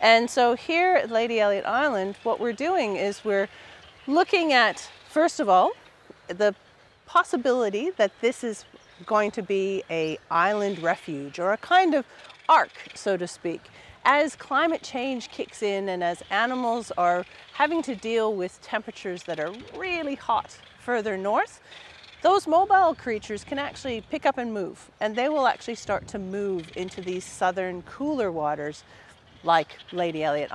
And so here at Lady Elliot Island, what we're doing is we're looking at, first of all, the possibility that this is going to be a island refuge or a kind of ark, so to speak. As climate change kicks in and as animals are having to deal with temperatures that are really hot further north, those mobile creatures can actually pick up and move, and they will actually start to move into these southern cooler waters like Lady Elliot.